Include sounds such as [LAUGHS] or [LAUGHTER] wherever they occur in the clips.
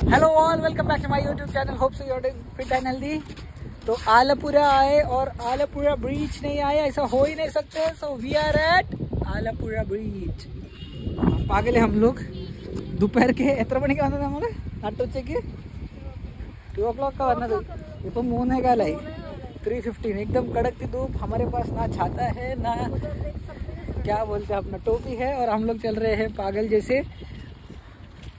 Hello all welcome back to my YouTube channel hope so your fit and healthy तो आलापुरा आए और Alapura bridge नहीं आए, ऐसा हो ही नहीं सकते। So we are at Alappuzha bridge पागल है हम लोग। दोपहर के एत्र मणिके आठ ನಮಗೆ के। टू ओ क्लॉक का ಬಂದದ இப்போ मून है गल थ्री फिफ्टीन एकदम कड़कती धूप। हमारे पास ना छाता है, ना क्या बोलते हैं अपना, टोपी है और हम लोग चल रहे हैं पागल जैसे।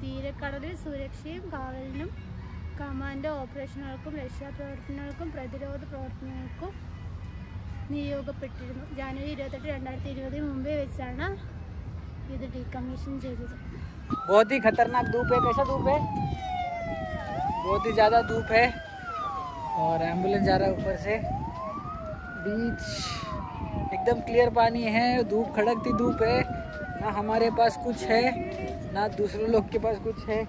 തീരക്കടലിൽ സുരക്ഷയും കാവലിനും കമാൻഡോ ഓപ്പറേഷനുകൾക്കും രക്ഷാപ്രവർത്തനങ്ങൾക്കും പ്രതിരോധ പ്രവർത്തനങ്ങൾക്കും നിയോഗിക്കപ്പെട്ടിരുന്നു ജാനുവരി ഇരുപത്തെട്ട് രണ്ടായിരത്തി ഇരുപതിന് മുമ്പേ വെച്ചാണ് ഇത് ഡീകമ്മീഷൻ ചെയ്തത് बहुत ही खतरनाक धूप है कैसा धूप है बहुत ही ज़्यादा धूप है और एम्बुलेंस जा रहा है ऊपर से बीच एकदम क्लियर पानी है धूप खड़कती धूप है ना हमारे पास कुछ है ना दूसरे लोग के पास कुछ है।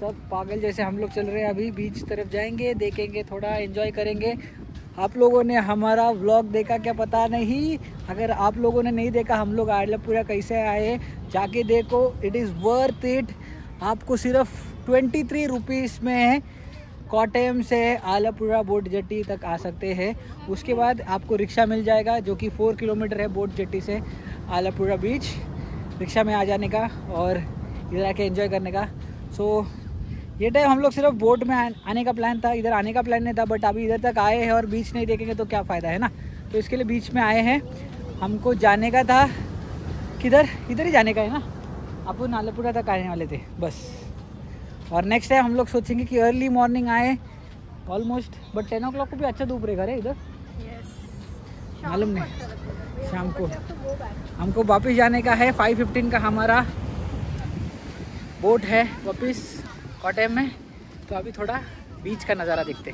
सब पागल जैसे हम लोग चल रहे हैं। अभी बीच तरफ़ जाएँगे, देखेंगे, थोड़ा एंजॉय करेंगे। आप लोगों ने हमारा व्लॉग देखा क्या पता नहीं? अगर आप लोगों ने नहीं देखा, हम लोग आलमपुरा कैसे आए? जाके देखो इट इज़ वर्थ इट आपको सिर्फ़ ट्वेंटी थ्री रुपीज़ में कोटयम से आलापुरा बोट जट्टी तक आ सकते हैं। उसके बाद आपको रिक्शा मिल जाएगा, जो कि फोर किलोमीटर है बोट जट्टी से आलापुरा बीच रिक्शा में आ जाने का और इधर आके एंजॉय करने का। सो ये टाइम हम लोग सिर्फ़ बोट में आने का प्लान था इधर आने का प्लान नहीं था बट अभी इधर तक आए हैं और बीच नहीं देखेंगे तो क्या फ़ायदा है ना? तो इसके लिए बीच में आए हैं। हमको जाने का था किधर? इधर ही जाने का है ना? अपन आलपुरा तक आने वाले थे बस। और नेक्स्ट टाइम हम लोग सोचेंगे कि अर्ली मॉर्निंग आए almost but ten o'clock को भी अच्छा धूप रहेगा रे इधर। मालूम नहीं। शाम को। हमको वापस जाने का है फाइव फिफ्टीन का हमारा बोट है वापस कॉटेम में तो अभी थोड़ा बीच का नज़ारा देखते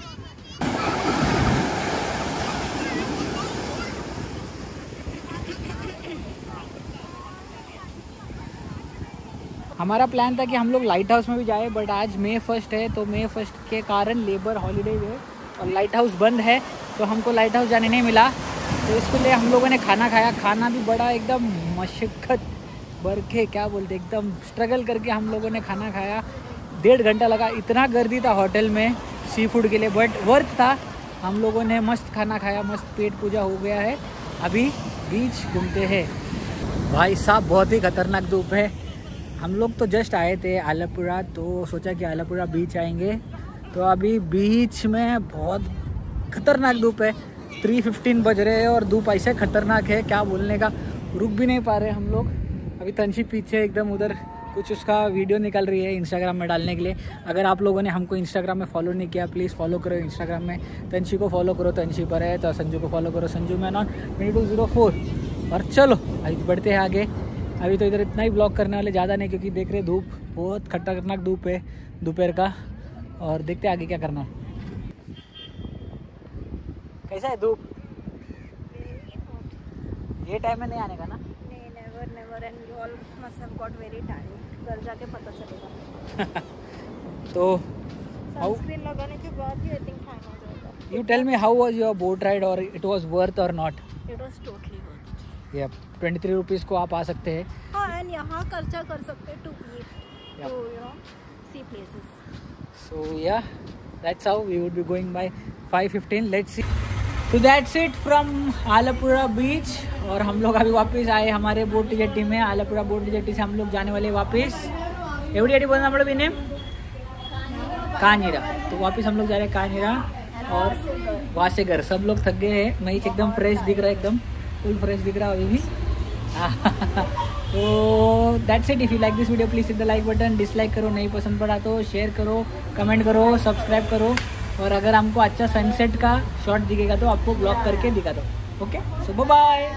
हमारा प्लान था कि हम लोग लाइट हाउस में भी जाए बट आज मई फ़र्स्ट है तो मई फ़र्स्ट के कारण लेबर हॉलीडे है और लाइट हाउस बंद है तो हमको लाइट हाउस जाने नहीं मिला। तो इसके लिए हम लोगों ने खाना खाया। खाना भी बड़ा एकदम मशक्क़त के क्या बोलते, एकदम स्ट्रगल करके हम लोगों ने खाना खाया। डेढ़ घंटा लगा, इतना गर्दी था होटल में सी फ़ूड के लिए बट वर्थ था। हम लोगों ने मस्त खाना खाया, मस्त पेट पूजा हो गया है। अभी बीच घूमते हैं। भाई साहब, बहुत ही खतरनाक धूप है। हम लोग तो जस्ट आए थे आलापुरा तो सोचा कि आलापुरा बीच आएँगे। तो अभी बीच में बहुत खतरनाक धूप है। थ्री फिफ्टीन बज रहे हैं और धूप ऐसे खतरनाक है, क्या बोलने का, रुक भी नहीं पा रहे हम लोग। अभी तंशी पीछे एकदम उधर कुछ उसका वीडियो निकल रही है इंस्टाग्राम में डालने के लिए। अगर आप लोगों ने हमको इंस्टाग्राम में फॉलो नहीं किया प्लीज़ फॉलो करो इंस्टाग्राम में। तंशी को फॉलो करो तंशी पर है तो संजू को फॉलो करो। Sanju man on twenty two zero four और चलो, अभी बढ़ते हैं आगे। अभी तो इधर इतना ही ब्लॉग करने वाले ज़्यादा नहीं, क्योंकि देख रहे धूप, बहुत खतरनाक धूप है, दोपहर का। और देखते आगे क्या करना है। कैसा है धूप? ये टाइम में नहीं आने का ना? Never and you all must have got very time घर जाके पता चलेगा। [LAUGHS] तो हाउ सनस्क्रीन लगाने के बाद ही आई थिंक टाइम हो जाएगा। You tell me how was your boat ride और इट वाज वर्थ और not it was totally worth ये ट्वेंटी थ्री रुपीज़ को आप आ सकते हैं। हाँ एंड यहाँ खर्चा कर सकते to eat to you know see places So yeah, that's how we would be going by 5:15. Let's see. So that's it from Alappuzha beach और हम लोग अभी वापस आए हमारे बोट जट्टी में। आलापुरा बोट जट्टी से हम लोग जाने वाले वापस। एवडी एडी बोलना पड़ा बिने कानीरा तो वापस हम लोग जा रहे हैं कानीरा और वहाँ से घर सब लोग थक गए हैं। महीच एकदम फ्रेश दिख रहा है एकदम। फुल फ्रेश दिख रहा है अभी भी। [LAUGHS] तो that's it if you like this video please hit the like button dislike करो। नहीं पसंद पड़ा तो शेयर करो। कमेंट करो। सब्सक्राइब करो। और अगर हमको अच्छा सनसेट का शॉट दिखेगा तो आपको ब्लॉक करके दिखा दो। Okay so bye